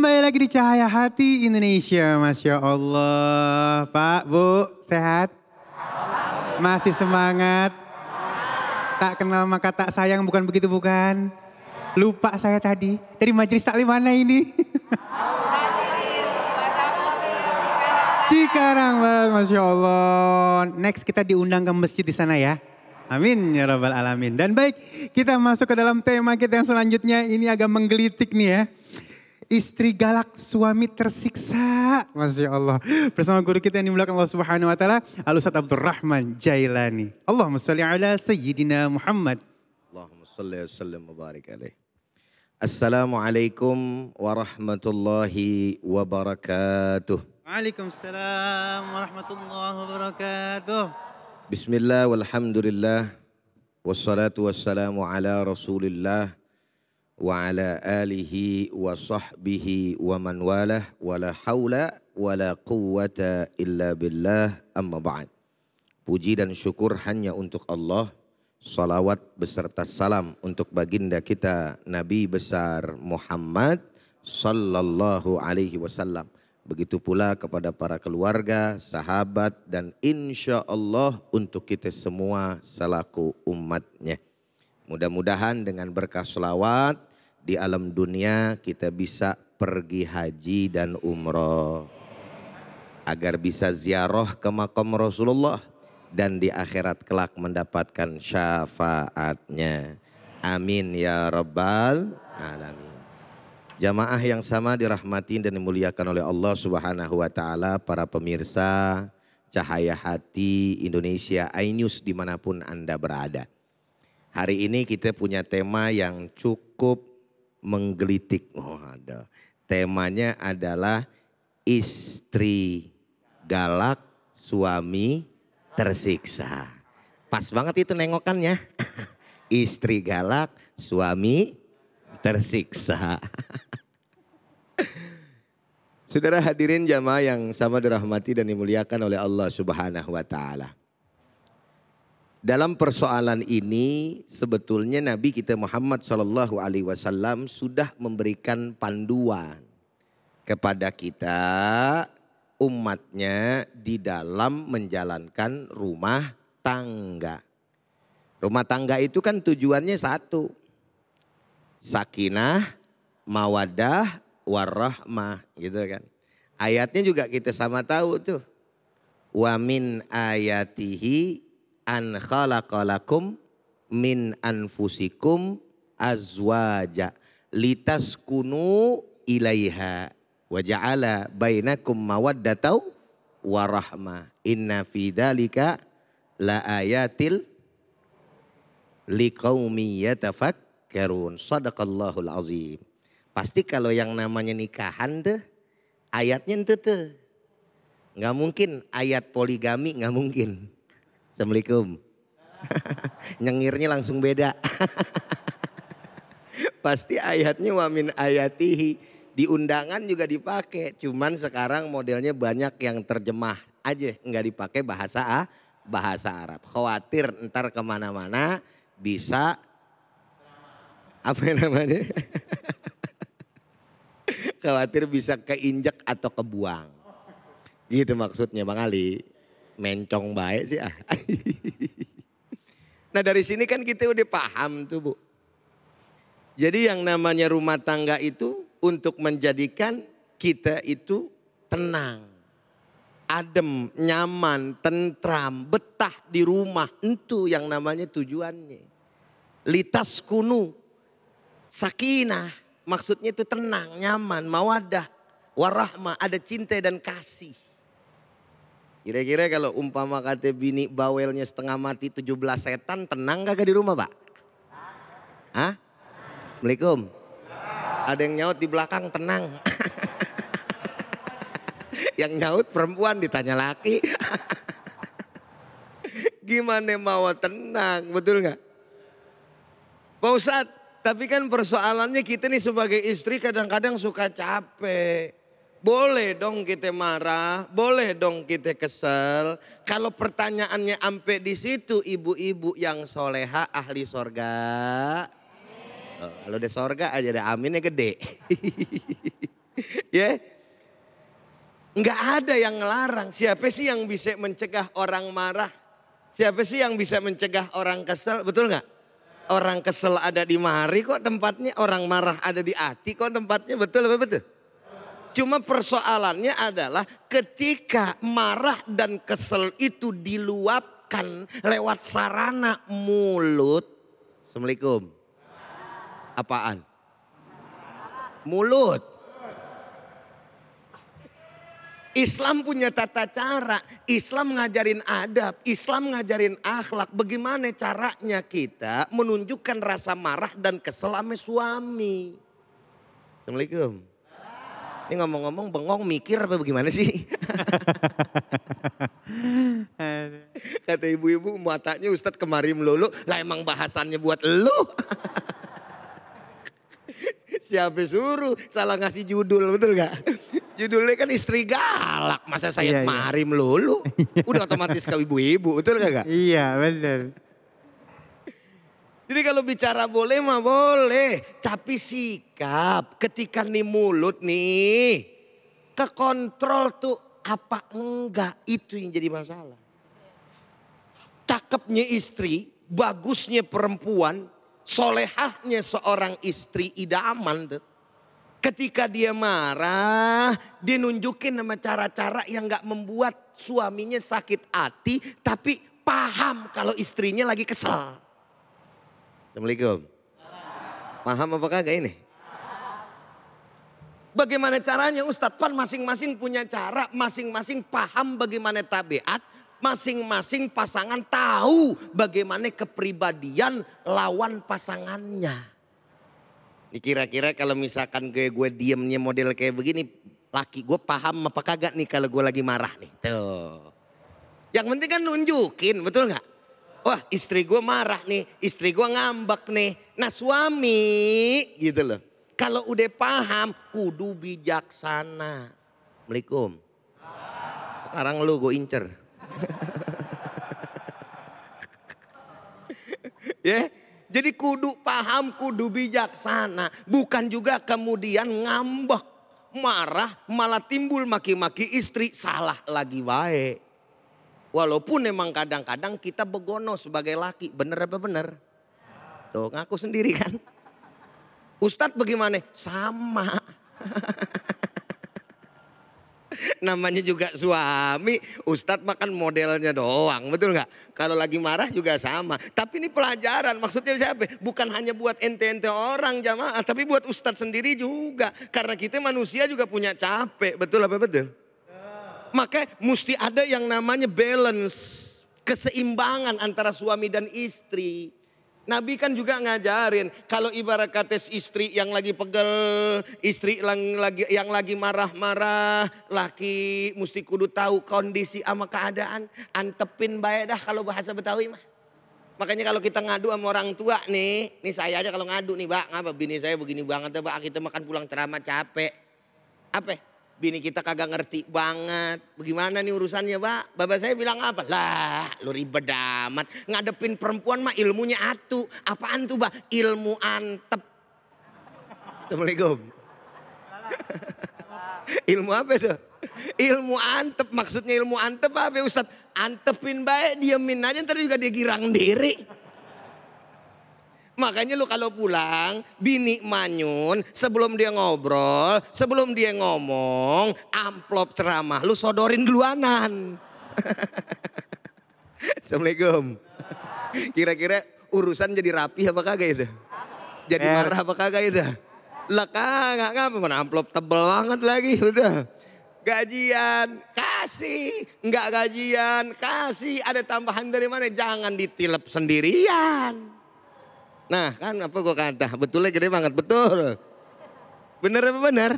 Kembali lagi di Cahaya Hati Indonesia, Masya Allah. Pak, Bu, sehat? Masih semangat? Tak kenal maka tak sayang, bukan begitu bukan? Lupa saya tadi, dari majelis taklim mana ini? Cikarang Barat, Masya Allah. Next kita diundang ke masjid di sana ya. Amin ya rabbal alamin. Dan baik, kita masuk ke dalam tema kita yang selanjutnya. Ini agak menggelitik nih ya. Istri galak, suami tersiksa. Masya Allah. Bersama guru kita yang dimulakan Allah Subhanahu Wa Taala, Al-Ustaz Abdul Rahman Jailani. Allahumma salli ala Sayyidina Muhammad. Allahumma salli wa sallim wa barik alaih. Assalamualaikum warahmatullahi wabarakatuh. Waalaikumsalam warahmatullahi wabarakatuh. Bismillah walhamdulillah wassalatu wassalamu ala rasulillah wa ala alihi wa sahbihi wa man walah wa la hawla wa la quwwata illa billah amma ba'd. Puji dan syukur hanya untuk Allah. Salawat beserta salam untuk baginda kita Nabi besar Muhammad sallallahu alaihi wasallam. Begitu pula kepada para keluarga, sahabat, dan insya Allah untuk kita semua selaku umatnya. Mudah-mudahan dengan berkah selawat di alam dunia kita bisa pergi haji dan umroh. Agar bisa ziarah ke makam Rasulullah dan di akhirat kelak mendapatkan syafaatnya. Amin ya rabbal alamin. Jamaah yang sama dirahmati dan dimuliakan oleh Allah Subhanahu wa taala, para pemirsa Cahaya Hati Indonesia iNews di mana pun Anda berada. Hari ini kita punya tema yang cukup menggelitik. Oh ada. Temanya adalah istri galak, suami tersiksa. Pas banget itu nengokannya. istri galak, suami tersiksa. Saudara hadirin jamaah yang sama dirahmati dan dimuliakan oleh Allah Subhanahu wa taala. Dalam persoalan ini sebetulnya Nabi kita Muhammad Shallallahu alaihi wasallam sudah memberikan panduan kepada kita umatnya di dalam menjalankan rumah tangga. Rumah tangga itu kan tujuannya satu, sakinah, mawadah, warahmah gitu kan. Ayatnya juga kita sama tahu tuh. Wa min ayatihi an khalaqalakum min anfusikum azwaja litaskunu ilaiha wa ja'ala bainakum mawaddatau warahmah. Inna fi dzalika la ayatil liqaumi yatafakkarun. Sadaqallahul azim. Pasti kalau yang namanya nikahan tuh ayatnya itu tuh. Nggak mungkin ayat poligami nggak mungkin. Assalamualaikum. Nyengirnya langsung beda. Pasti ayatnya wamin ayatihi. Di undangan juga dipakai. Cuman sekarang modelnya banyak yang terjemah aja. Nggak dipakai bahasa A, bahasa Arab. Khawatir ntar ke mana-mana bisa apa namanya? Khawatir bisa keinjak atau kebuang. Gitu maksudnya Bang Ali. Mencong baik sih ah. nah dari sini kan kita udah paham tuh Bu. Jadi yang namanya rumah tangga itu untuk menjadikan kita itu tenang. Adem, nyaman, tentram, betah di rumah. Itu yang namanya tujuannya. Litas kunu, sakinah, Maksudnya itu tenang, nyaman, mawadah, warahmah, ada cinta dan kasih. Kira-kira kalau umpama kata bini bawelnya setengah mati 17 setan, tenang gak di rumah pak? Hah? Assalamualaikum. Ada yang nyaut di belakang, tenang. yang nyaut perempuan ditanya laki. Gimana mau tenang, betul nggak? Pak Ustadz, tapi kan persoalannya kita nih sebagai istri kadang-kadang suka capek. Boleh dong kita marah, boleh dong kita kesel. Kalau pertanyaannya ampe di situ ibu-ibu yang soleha ahli sorga. Oh, kalau sorga aja ada aminnya gede. ya. Enggak ada yang ngelarang. Siapa sih yang bisa mencegah orang marah? Siapa sih yang bisa mencegah orang kesel? Betul nggak? Orang kesel ada di mari kok tempatnya, orang marah ada di hati kok tempatnya, betul apa betul? Cuma persoalannya adalah ketika marah dan kesel itu diluapkan lewat sarana mulut. Assalamualaikum. Apaan? Mulut. Islam punya tata cara, Islam ngajarin adab, Islam ngajarin akhlak. Bagaimana caranya kita menunjukkan rasa marah dan kesel sama suami. Assalamualaikum. Ini ngomong-ngomong bengong mikir apa bagaimana sih? Kata ibu-ibu matanya Ustadz kemari melulu, lah emang bahasannya buat lu. Siapa suruh salah ngasih judul betul gak? Judulnya kan istri galak, masa saya iya, mari iya. melulu. Udah otomatis ke ibu-ibu, betul gak? Iya benar. Jadi kalau bicara boleh mah boleh. Tapi sikap ketika nih mulut nih. Kekontrol tuh apa enggak itu yang jadi masalah. Cakepnya istri, bagusnya perempuan, solehahnya seorang istri idaman tuh. Ketika dia marah, dia nunjukin nama cara-cara yang gak membuat suaminya sakit hati, tapi paham kalau istrinya lagi kesel. Assalamualaikum. Paham apa kagak ini? Bagaimana caranya Ustadz? Pan masing-masing punya cara, masing-masing paham bagaimana tabiat, masing-masing pasangan tahu bagaimana kepribadian lawan pasangannya. Ini kira-kira kalau misalkan gue, gue diemnya model kayak begini, laki gue paham apa kagak nih kalau gue lagi marah nih. Tuh. Yang penting kan nunjukin, betul nggak? Wah istri gue marah nih, istri gue ngambek nih. Nah suami gitu loh. Kalau udah paham, kudu bijaksana. Assalamualaikum. Sekarang lu gue incer. ya, yeah? Jadi kudu paham, kudu bijaksana. Bukan juga kemudian ngambek, marah, malah timbul maki-maki istri. Salah lagi baik. Walaupun memang kadang-kadang kita begono sebagai laki. Bener apa bener? Tuh ngaku sendiri kan. Ustadz bagaimana? Sama. namanya juga suami, ustadz makan modelnya doang, betul nggak? Kalau lagi marah juga sama. Tapi ini pelajaran, maksudnya siapa? Bukan hanya buat ente-ente orang jamaah, tapi buat ustadz sendiri juga. Karena kita manusia juga punya capek, betul apa betul? Maka mesti ada yang namanya balance, keseimbangan antara suami dan istri. Nabi kan juga ngajarin kalau ibarat kata istri yang lagi pegel, istri yang lagi yang lagi marah-marah, laki mesti kudu tahu kondisi sama keadaan, antepin baik dah kalau bahasa Betawi mah. Makanya kalau kita ngadu sama orang tua nih, nih saya aja kalau ngadu nih, Pak, ngapa bini saya begini banget, ya, Pak, kita makan pulang ceramah capek. Apa? Bini kita kagak ngerti banget. Bagaimana nih urusannya, Pak? Bapak saya bilang apa? Lah, lu ribet amat. Ngadepin perempuan mah ilmunya atu. Apaan tuh, Pak? Ilmu antep. Assalamualaikum. ilmu apa itu? Ilmu antep. Maksudnya ilmu antep apa, Ustaz? Antepin baik, diamin aja ntar juga dia girang diri. Makanya lu kalau pulang, bini manyun, sebelum dia ngobrol, sebelum dia ngomong, amplop ceramah, lu sodorin duluanan. Assalamualaikum. Kira-kira urusan jadi rapi apa kagak itu? Jadi eh. marah apa kagak itu? Lah kagak, ngapa mana amplop tebel banget lagi udah. Gajian, kasih. Enggak gajian, kasih. Ada tambahan dari mana? Jangan ditilep sendirian. Nah kan apa gue kata, betulnya gede banget, betul. Bener apa bener?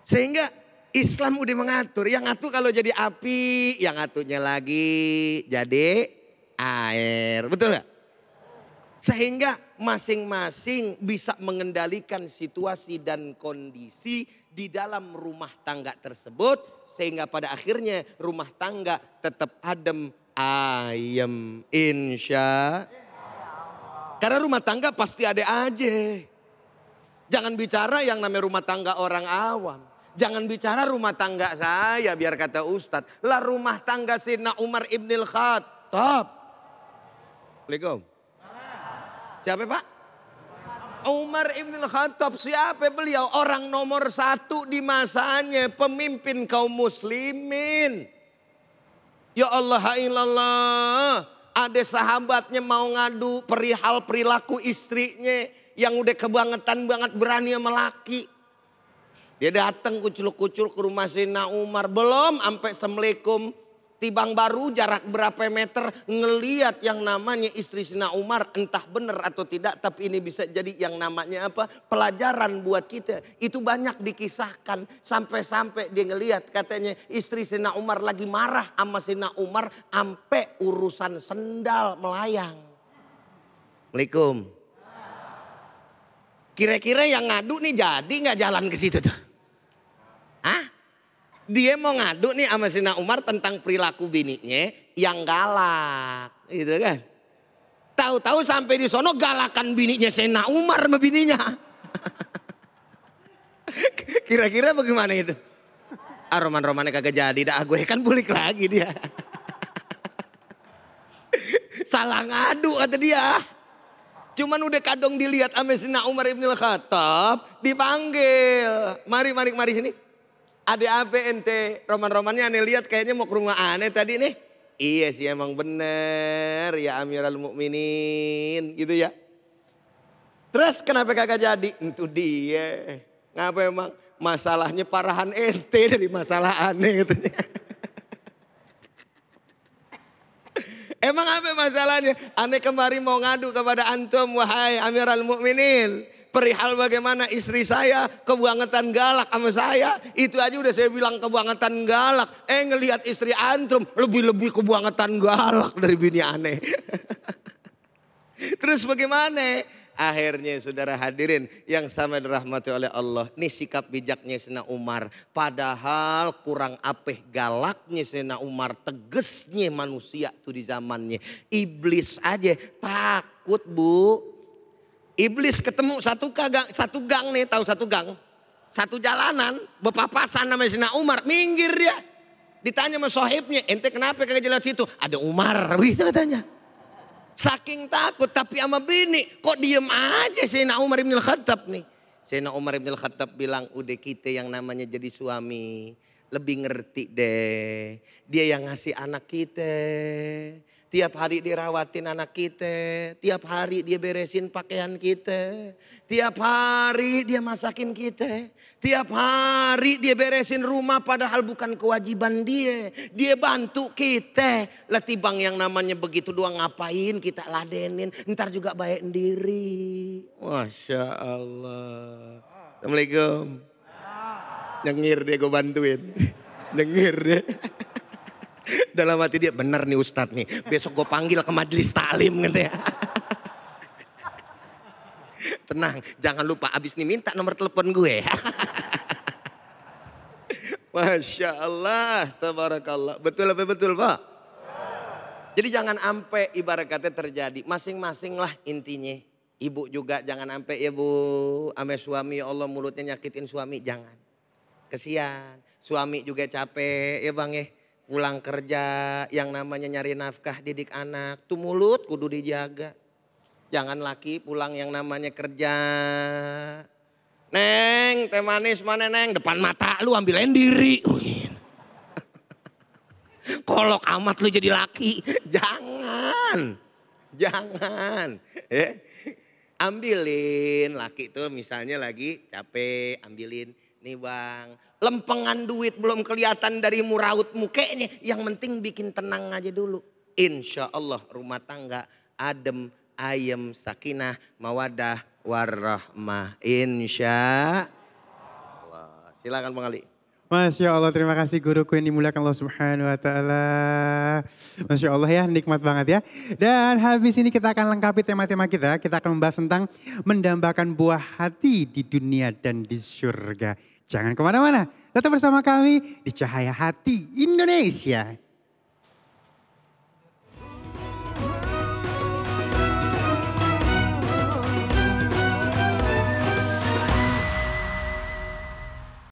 Sehingga Islam udah mengatur, yang ngatur kalau jadi api, yang ngaturnya lagi jadi air. Betul gak? Sehingga masing-masing bisa mengendalikan situasi dan kondisi di dalam rumah tangga tersebut. Sehingga pada akhirnya rumah tangga tetap adem, ayem, insya karena rumah tangga pasti ada aja. Jangan bicara yang namanya rumah tangga orang awam. Jangan bicara rumah tangga saya biar kata Ustadz. Lah rumah tangga Sina Umar Ibnil Khattab. Assalamualaikum. Siapa Pak? Umar Ibn Khattab siapa beliau? Orang nomor satu di masanya. Pemimpin kaum muslimin. Ya Allah ilallah. Ada sahabatnya mau ngadu perihal perilaku istrinya. Yang udah kebangetan banget berani sama laki. Dia datang kucul-kucul ke rumah Sina Umar. Belum sampai Assalamualaikum tibang baru jarak berapa meter ngeliat yang namanya istri Sina Umar entah benar atau tidak tapi ini bisa jadi yang namanya apa? Pelajaran buat kita. Itu banyak dikisahkan. Sampai-sampai dia ngeliat katanya istri Sina Umar lagi marah sama Sina Umar sampai urusan sendal melayang. Assalamualaikum. Kira-kira yang ngadu nih jadi nggak jalan ke situ tuh? Hah? Dia mau ngadu nih sama Sina Umar tentang perilaku bininya yang galak, gitu kan? Tahu-tahu sampai di sono galakan bininya Sina Umar sama bininya. Kira-kira bagaimana itu? Ah roman-romannya kagak jadi, dah gue kan bulik lagi dia. Salah ngadu kata dia. Cuman udah kadang dilihat sama Sina Umar Ibn Khattab dipanggil. Mari, mari, mari sini. Ada apa ente? Roman-romannya aneh lihat kayaknya mau ke rumah aneh tadi nih. Iya sih emang bener ya Amirul Mukminin gitu ya. Terus kenapa kagak jadi? Itu dia. Ngapa emang masalahnya parahan ente dari masalah aneh katanya. Emang apa masalahnya? Aneh kemarin mau ngadu kepada antum wahai Amirul Mukminin perihal bagaimana istri saya kebangetan galak sama saya. Itu aja udah saya bilang kebangetan galak. Eh ngelihat istri antrum lebih-lebih kebangetan galak dari bini aneh. Terus bagaimana? Akhirnya saudara hadirin yang sama dirahmati oleh Allah. Ini sikap bijaknya Sina Umar. Padahal kurang apeh galaknya Sina Umar. Tegesnya manusia tuh di zamannya. Iblis aja takut bu. Iblis ketemu satu gang, satu gang nih, tahu satu gang? Satu jalanan, bepapasan namanya Sina Umar, minggir dia. Ditanya sama sohibnya, ente kenapa kagak jelas situ? Ada Umar, begitu katanya. Saking takut, tapi sama bini, kok diem aja Sina Umar Ibn Khattab nih. Sina Umar Ibn Khattab bilang, udah kita yang namanya jadi suami, lebih ngerti deh. Dia yang ngasih anak kita. Tiap hari dirawatin anak kita, tiap hari dia beresin pakaian kita, tiap hari dia masakin kita, tiap hari dia beresin rumah padahal bukan kewajiban dia. Dia bantu kita. Letih bang yang namanya begitu doang ngapain kita ladenin, ntar juga baik sendiri. Masya Allah. Assalamualaikum. Nyengir dia gue bantuin. Nyengir deh. Dalam hati dia bener nih Ustadz nih. Besok gue panggil ke majelis talim gitu ya. Tenang, jangan lupa abis nih minta nomor telepon gue. Masya Allah, tabarakallah. Betul apa betul Pak? Jadi jangan sampai ibarat kata terjadi. Masing-masing lah intinya. Ibu juga jangan sampai ya bu. Ame suami ya Allah mulutnya nyakitin suami. Jangan. Kesian. Suami juga capek ya bang ya pulang kerja yang namanya nyari nafkah didik anak tuh mulut kudu dijaga. Jangan laki pulang yang namanya kerja. Neng teh manis mana neng? Depan mata lu ambilin diri kolok amat lu jadi laki. Jangan. Jangan. Ya ambilin. Laki tuh misalnya lagi capek ambilin nih bang lempengan duit belum kelihatan dari muraut mukanya. Yang penting bikin tenang aja dulu. Insya Allah rumah tangga adem, ayem, sakinah, mawadah, warahmah. Insya Allah. Silakan Bang Ali. Masya Allah, terima kasih guruku yang dimuliakan Allah Subhanahu wa Ta'ala. Masya Allah ya, nikmat banget ya. Dan habis ini kita akan lengkapi tema-tema kita. Kita akan membahas tentang mendambakan buah hati di dunia dan di surga. Jangan ke mana-mana, tetap bersama kami di Cahaya Hati Indonesia.